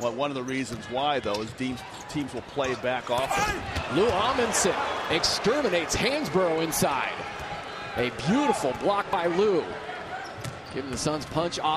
Well, one of the reasons why, though, is teams, teams will play back off. Lou Amundson exterminates Hansbrough inside. A beautiful block by Lou. Giving the Suns punch off.